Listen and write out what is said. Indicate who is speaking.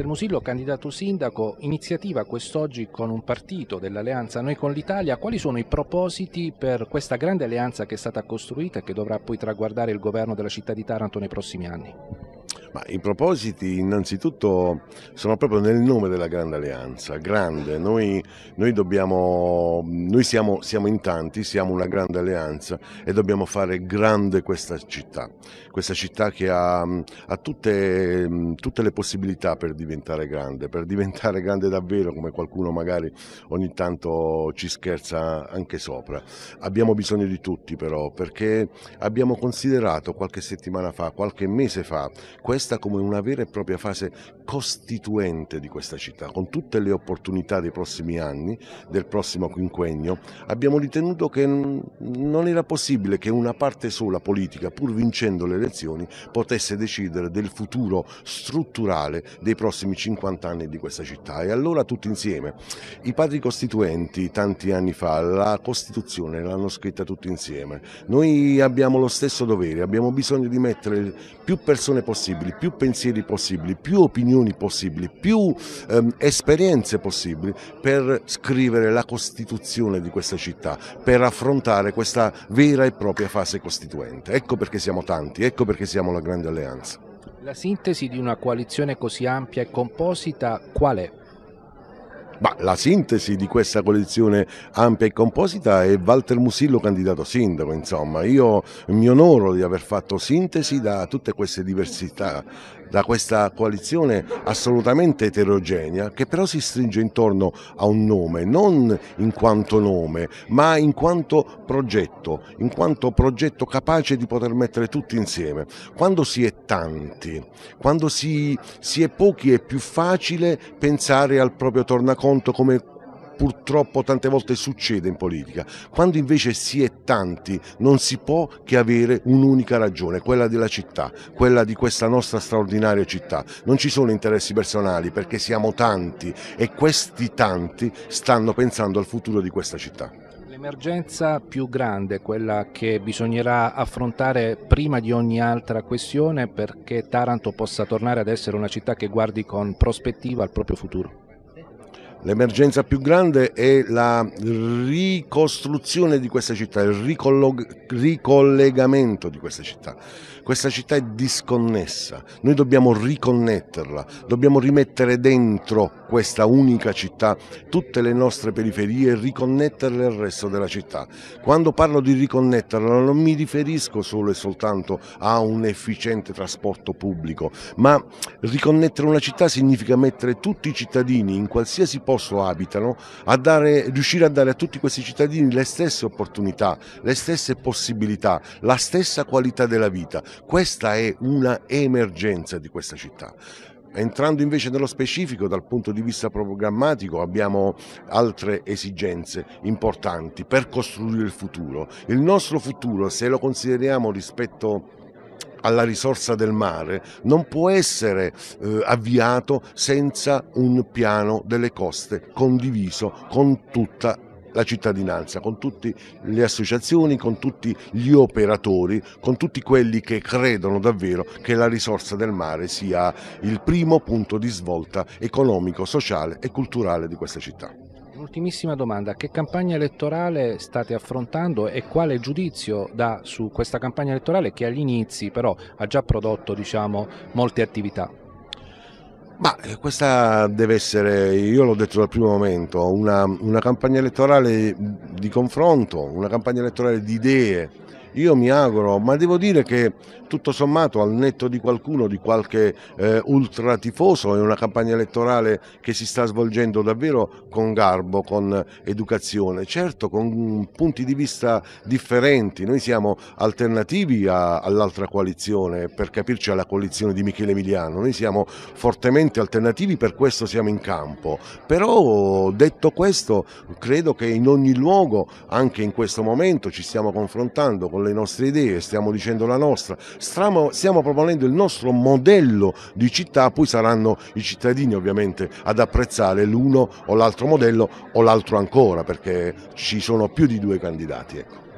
Speaker 1: Walter Musillo, candidato sindaco, iniziativa quest'oggi con un partito dell'alleanza Noi con l'Italia. Quali sono i propositi per questa grande alleanza che è stata costruita e che dovrà poi traguardare il governo della città di Taranto nei prossimi anni?
Speaker 2: Ma I propositi innanzitutto sono proprio nel nome della grande alleanza, grande, noi, noi, dobbiamo, noi siamo, siamo, in tanti, siamo una grande alleanza e dobbiamo fare grande questa città, questa città che ha, ha tutte, tutte, le possibilità per diventare grande, per diventare grande davvero come qualcuno magari ogni tanto ci scherza anche sopra. Abbiamo bisogno di tutti però perché abbiamo considerato qualche settimana fa, qualche mese fa, questa come una vera e propria fase costituente di questa città, con tutte le opportunità dei prossimi anni, del prossimo quinquennio, abbiamo ritenuto che non era possibile che una parte sola politica, pur vincendo le elezioni, potesse decidere del futuro strutturale dei prossimi 50 anni di questa città. E allora tutti insieme, i padri costituenti tanti anni fa, la Costituzione l'hanno scritta tutti insieme, noi abbiamo lo stesso dovere, abbiamo bisogno di mettere più persone possibili possibili, più pensieri possibili, più opinioni possibili, più ehm, esperienze possibili per scrivere la Costituzione di questa città, per affrontare questa vera e propria fase costituente. Ecco perché siamo tanti, ecco perché siamo la grande alleanza.
Speaker 1: La sintesi di una coalizione così ampia e composita qual è?
Speaker 2: Ma la sintesi di questa coalizione ampia e composita è Walter Musillo candidato sindaco, insomma, io mi onoro di aver fatto sintesi da tutte queste diversità da questa coalizione assolutamente eterogenea che però si stringe intorno a un nome, non in quanto nome, ma in quanto progetto, in quanto progetto capace di poter mettere tutti insieme. Quando si è tanti, quando si, si è pochi è più facile pensare al proprio tornaconto come purtroppo tante volte succede in politica. Quando invece si è tanti non si può che avere un'unica ragione, quella della città, quella di questa nostra straordinaria città. Non ci sono interessi personali perché siamo tanti e questi tanti stanno pensando al futuro di questa città.
Speaker 1: L'emergenza più grande, quella che bisognerà affrontare prima di ogni altra questione perché Taranto possa tornare ad essere una città che guardi con prospettiva al proprio futuro.
Speaker 2: L'emergenza più grande è la ricostruzione di questa città, il ricollegamento di questa città. Questa città è disconnessa, noi dobbiamo riconnetterla, dobbiamo rimettere dentro questa unica città tutte le nostre periferie e riconnetterle al resto della città. Quando parlo di riconnetterla non mi riferisco solo e soltanto a un efficiente trasporto pubblico, ma riconnettere una città significa mettere tutti i cittadini in qualsiasi posto abitano, a dare, riuscire a dare a tutti questi cittadini le stesse opportunità, le stesse possibilità, la stessa qualità della vita. Questa è una emergenza di questa città. Entrando invece nello specifico dal punto di vista programmatico abbiamo altre esigenze importanti per costruire il futuro. Il nostro futuro, se lo consideriamo rispetto alla risorsa del mare non può essere eh, avviato senza un piano delle coste condiviso con tutta la cittadinanza, con tutte le associazioni, con tutti gli operatori, con tutti quelli che credono davvero che la risorsa del mare sia il primo punto di svolta economico, sociale e culturale di questa città.
Speaker 1: Ultimissima domanda, che campagna elettorale state affrontando e quale giudizio dà su questa campagna elettorale che agli inizi però ha già prodotto diciamo, molte attività?
Speaker 2: Ma eh, questa deve essere, io l'ho detto dal primo momento, una, una campagna elettorale di confronto, una campagna elettorale di idee, io mi auguro, ma devo dire che tutto sommato al netto di qualcuno, di qualche eh, ultratifoso, è una campagna elettorale che si sta svolgendo davvero con garbo, con educazione, certo con punti di vista differenti, noi siamo alternativi all'altra coalizione, per capirci alla coalizione di Michele Emiliano, noi siamo fortemente alternativi, per questo siamo in campo, però detto questo credo che in ogni luogo, anche in questo momento, ci stiamo confrontando con con le nostre idee, stiamo dicendo la nostra, stiamo, stiamo proponendo il nostro modello di città, poi saranno i cittadini ovviamente ad apprezzare l'uno o l'altro modello o l'altro ancora, perché ci sono più di due candidati. Ecco.